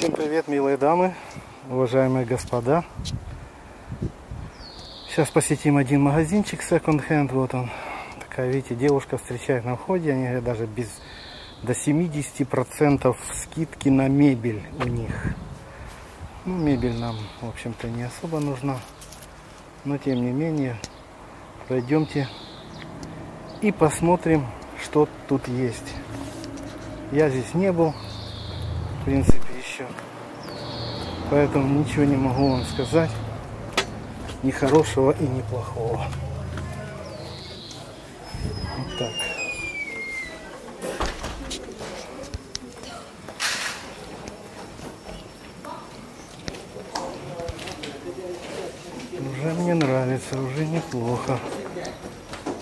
Всем привет, милые дамы, уважаемые господа. Сейчас посетим один магазинчик секонд-хенд. Вот он. Такая, видите, девушка встречает на входе. Они говорят, даже без до 70% скидки на мебель у них. Ну, мебель нам, в общем-то, не особо нужна. Но, тем не менее, пойдемте и посмотрим, что тут есть. Я здесь не был, в принципе. Поэтому ничего не могу вам сказать. Ни хорошего и ни плохого. Вот так. Уже мне нравится, уже неплохо.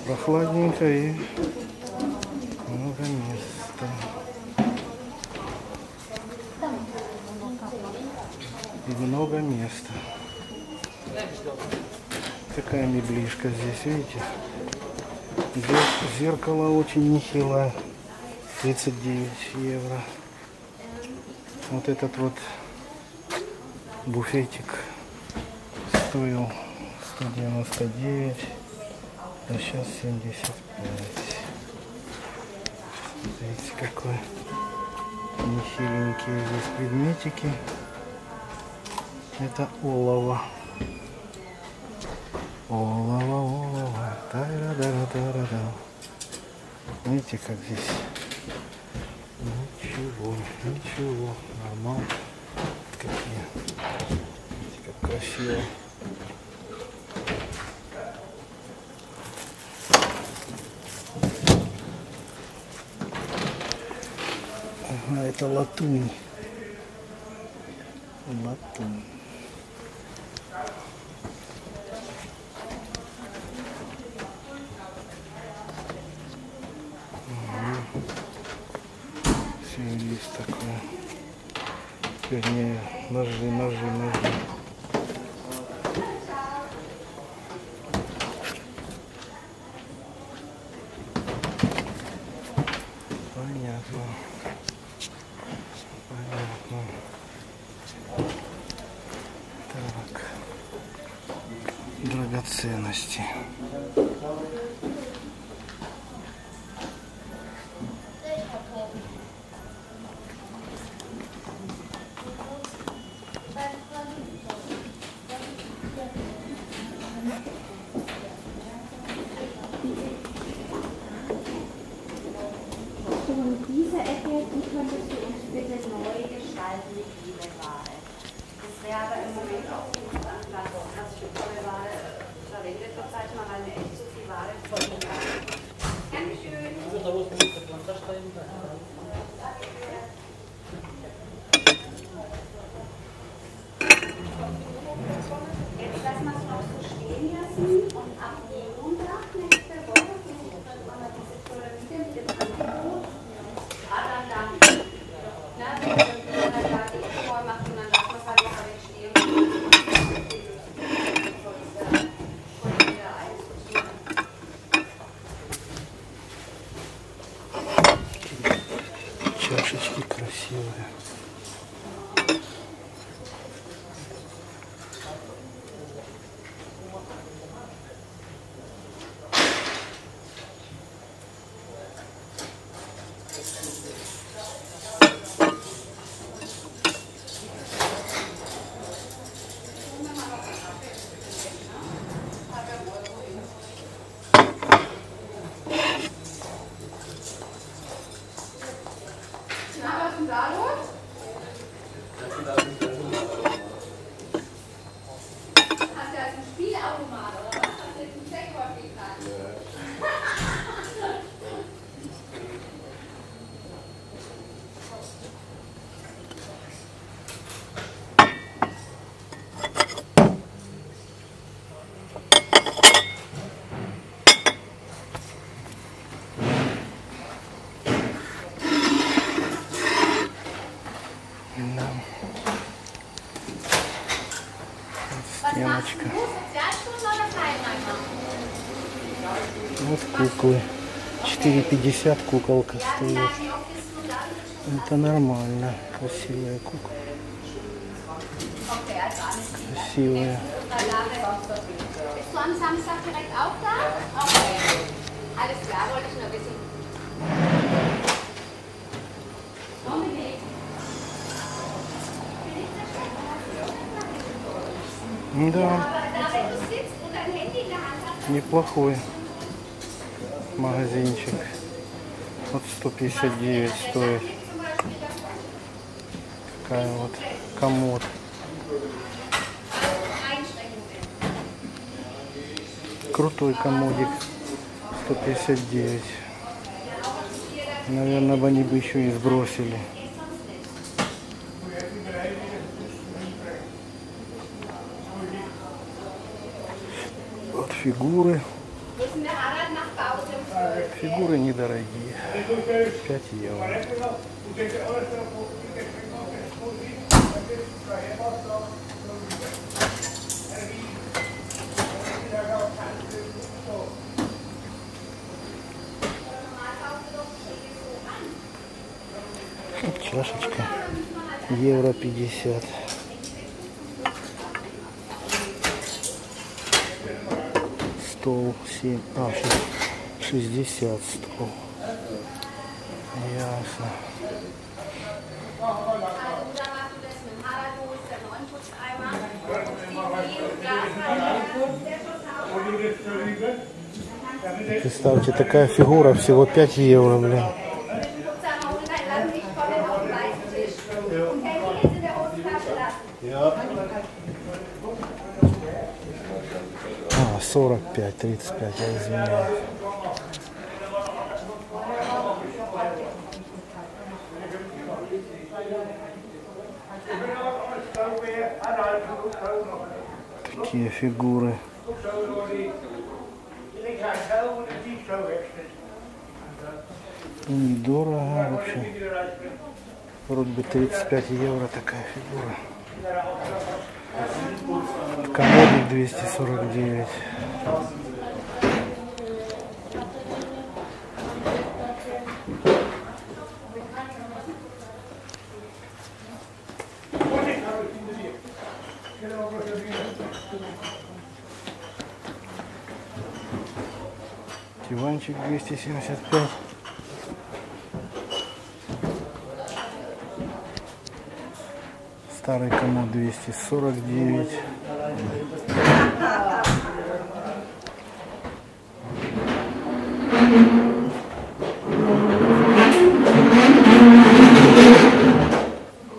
Прохладненько и Меблишка здесь, видите? Зер- Зеркало очень нехилое. 39 евро. Вот этот вот буфетик стоил 199, а сейчас 75. Смотрите, какой нехиленькие здесь предметики. Это олово. Олово, олово. Тара-дара-дара-да. Видите, как здесь? Ничего, ничего. Нормально. Какие. Видите, как красиво. Ага, это латунь. Латунь. Все есть такое. Вернее, ножи, ножи, ножи. Понятно. Понятно. Так. Драгоценности. Cleveland. 4,50 куколка стоит. Это нормально. Красивая кукла. Dominik. Да, неплохой магазинчик. Вот 159 стоит. Такая вот комод. Крутой комодик. 159. Наверное, бы они бы еще и сбросили. Вот фигуры. Фигуры недорогие. 5 евро. Чашечка. Евро 50. Стол 7. А, шесть- 60 стол. Ясно. Представьте, такая фигура всего 5 евро, блин. 45, 35, я извиняюсь. Такие фигуры. Недорого вообще. Вроде бы 35 евро такая фигура. Комодик 249. Диванчик 275. Старый комод 249.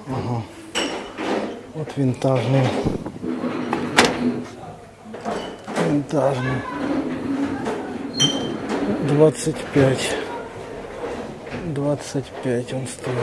Ага. Вот винтажный. Винтажный. 25. 25 он стоит.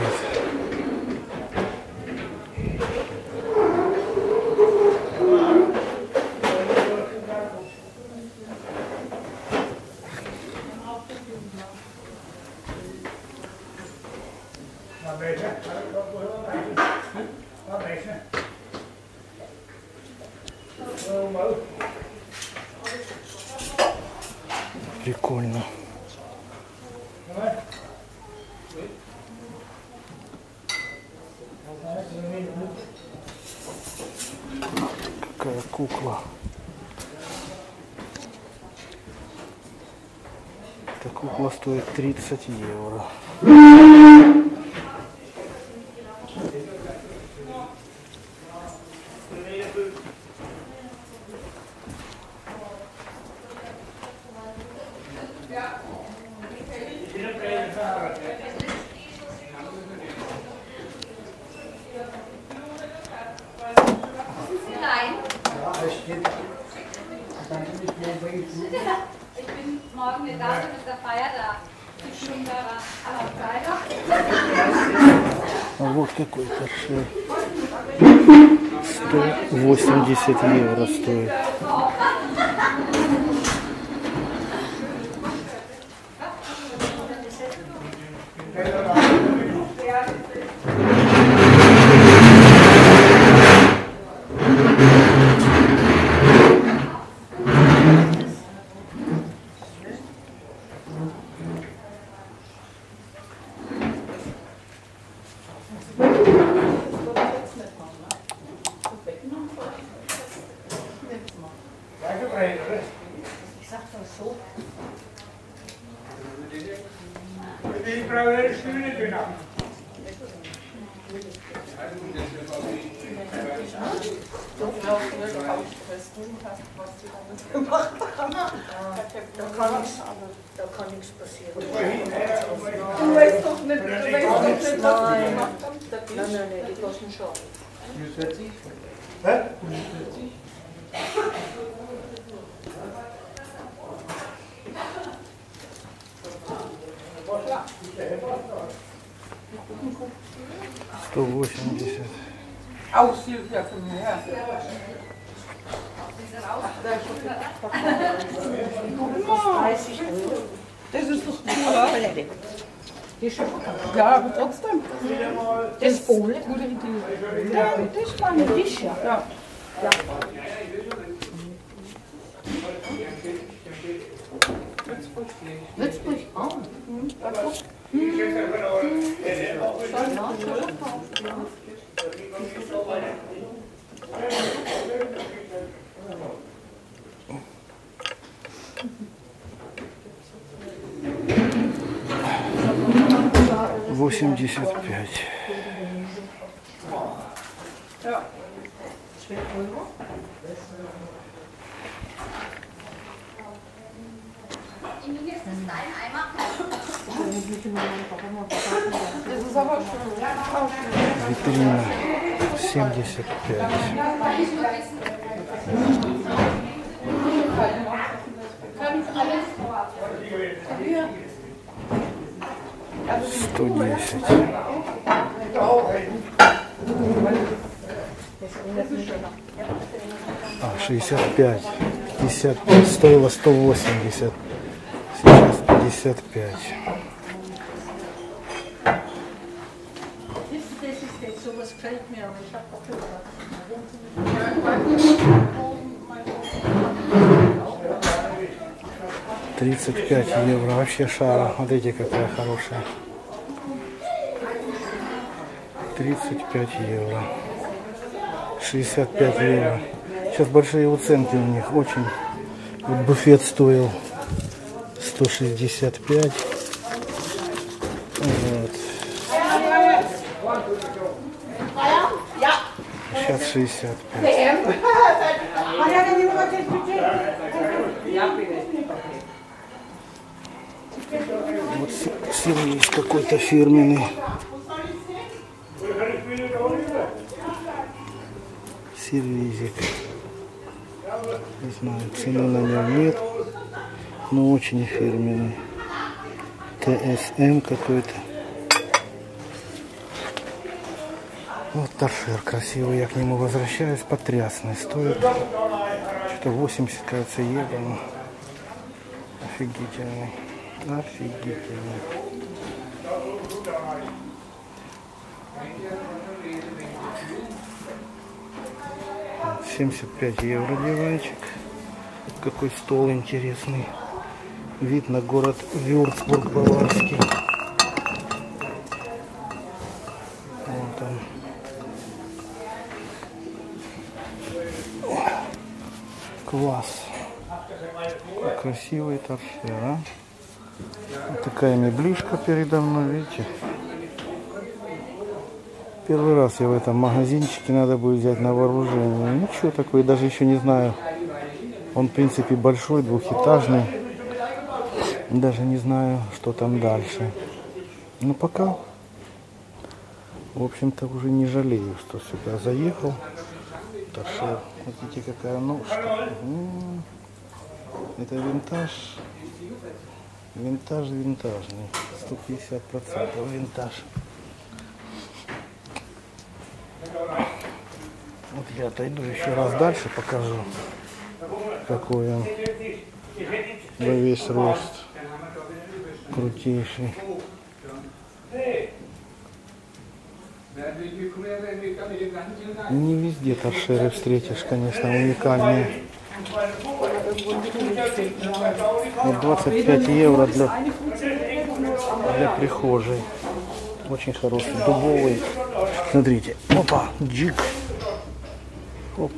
Прикольно. Какая кукла. Эта кукла стоит 30 евро. Morgen nicht da, du bist der Feiertag. Ich bin da, aber Freitag. А вот какой торшер. 180 евро стоит. So, wo ist denn dieses? Aus, Silvia, von mir her. Das ist doch cool, oder? Das ist ja, aber trotzdem. Das ist eine gute Idee. Ja, das ist meine Tisch, ja. ja. ja. Jetzt verstehe ich. Восемьдесят пять. Витрина. Семьдесят пять. Сто десять. А, 65. 55. Стоило 180. Сейчас 55. shake Тридцать пять евро, вообще шара. эти какая хорошая. 35 евро. 65 евро. Сейчас большие уценки у них, очень. Вот буфет стоил 165. Ага. 60-65. Вот сыр есть какой-то фирменный. Сервизик. Не знаю, цены на нем нет, но очень фирменный. ТСМ какой-то. Вот торшер красивый. Я к нему возвращаюсь. Потрясный. Стоит что-то 80, кажется, евро. но Офигительный. Офигительный. Вот, 75 евро диванчик. Какой стол интересный. Вид на город Вюрцбург Класс. Красивый торшер, а? Вот такая меблишка передо мной, видите? Первый раз я в этом магазинчике, надо будет взять на вооружение. Ничего такое, даже еще не знаю. Он, в принципе, большой, двухэтажный. Даже не знаю, что там дальше. Но пока, в общем-то, уже не жалею, что сюда заехал. Торшер. Вот видите, какая ножка. Это винтаж. Винтаж винтажный. 150% винтаж. Вот я отойду еще раз дальше, покажу, какой он во весь рост. Крутейший. Не везде торшеры встретишь, конечно, уникальные. Вот 25 евро для, для прихожей. Очень хороший, дубовый. Смотрите, опа, джик. Оп.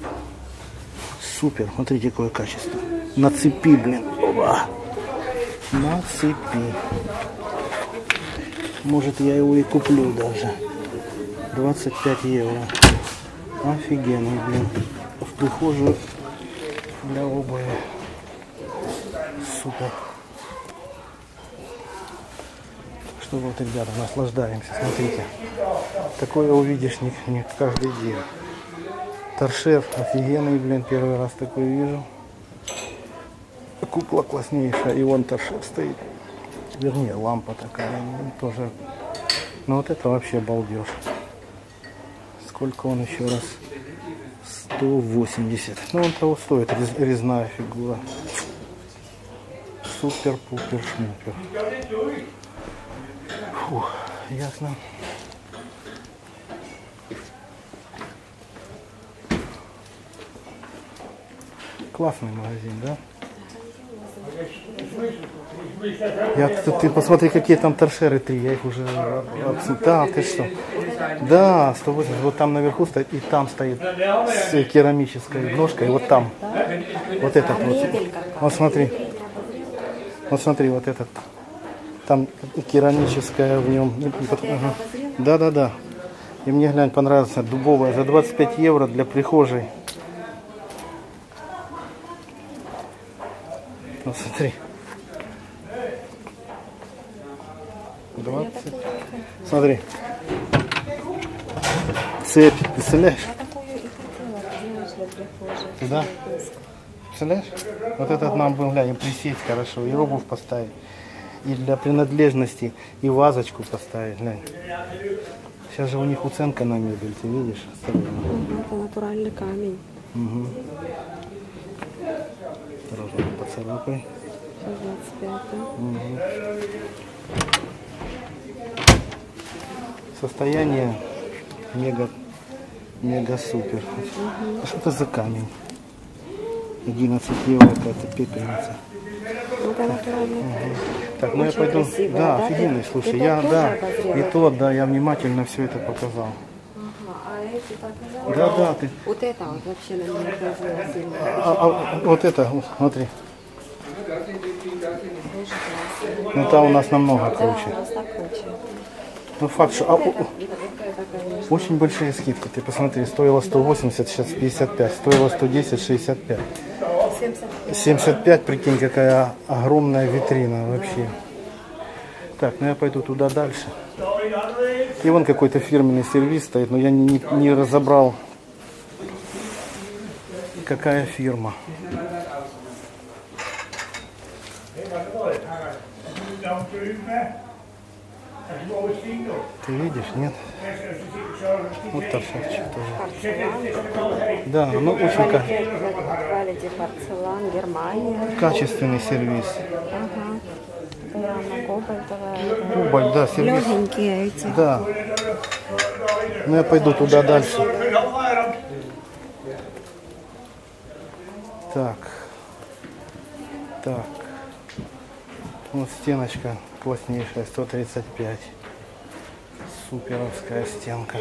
Супер, смотрите, какое качество. На цепи, блин. Опа. На цепи. Может, я его и куплю даже. 25 евро. Офигенный, блин. В прихожую для обуви. Супер. Что вот, ребята, наслаждаемся. Смотрите. Такое увидишь не, не каждый день. Торшер офигенный, блин, первый раз такой вижу. Кукла класснейшая, и вон торшер стоит. Вернее, лампа такая, тоже. Ну вот это вообще балдеж. Сколько он еще раз? 180. Ну он того стоит, рез- резная фигура. Супер-пупер шмупер. Фух, ясно. Классный магазин, да? Я, ты, ты посмотри, какие там торшеры три, я их уже Да, ты что? Да, 180, вот там наверху стоит, и там стоит с керамической ножкой, и вот там. Вот этот вот. Вот смотри. Вот смотри, вот этот. Там керамическая в нем. Ага. Да, да, да. И мне, глянь, понравился дубовая за 25 евро для прихожей. Вот смотри. 20. Смотри. Цепь, представляешь? Такую и хотела, знаешь, для прихожей. Да. Представляешь? Вот этот нам был, глянь, присесть хорошо, и обувь поставить. И для принадлежности, и вазочку поставить, глянь. Сейчас же у них уценка на мебель, ты видишь? Это натуральный камень. Угу. Осторожно, Сейчас 25 да? Состояние мега, мега супер. А что это за камень? 11 евро какая-то пепельница. Ну, Это натуральный Так, ну я пойду. красивая, да, да, офигенный, ты- слушай, ты я, да, обозрела? и тот, да, я внимательно все это показал. А? Да, да, ты. Вот это вот вообще на меня сильно. А, а, вот это, вот, смотри. Ну там у нас намного Да, круче. у нас так круче. Ну факт, что а, конечно. очень большие скидки. Ты посмотри, стоило 180, сейчас 55, стоило 110, 65. 75. 75, прикинь, какая огромная витрина вообще. Так, ну я пойду туда дальше. И вон какой-то фирменный сервис стоит, но я не, не- не разобрал, какая фирма. Ты видишь, нет? Вот торшерчик тоже. Да, ну очень ка- Quality порцелан, Германия. качественный сервис. Ага. Прямо кобальтовая. Да, сервис. Легенькие эти. Да. Ну я пойду туда дальше. Так. Так. Вот стеночка класснейшая, 135. Суперовская стенка.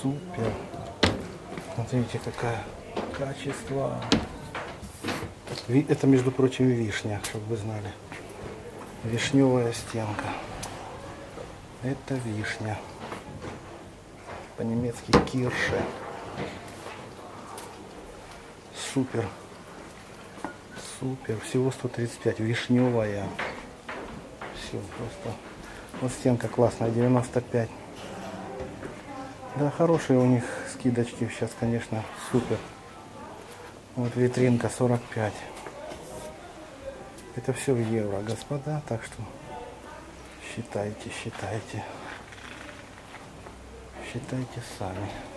Супер. Смотрите, какая качество. Это, между прочим, вишня, чтобы вы знали. Вишневая стенка. Это вишня. По-немецки кирше. Супер. Супер. Всего 135. Вишневая. Все просто. Вот стенка классная. 95. Да, хорошие у них скидочки сейчас, конечно, супер. Вот витринка 45. Это все в евро, господа. Так что Считайте, считайте. Считайте сами.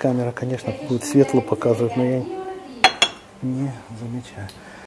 Камера, конечно, будет светло показывать, но я не замечаю.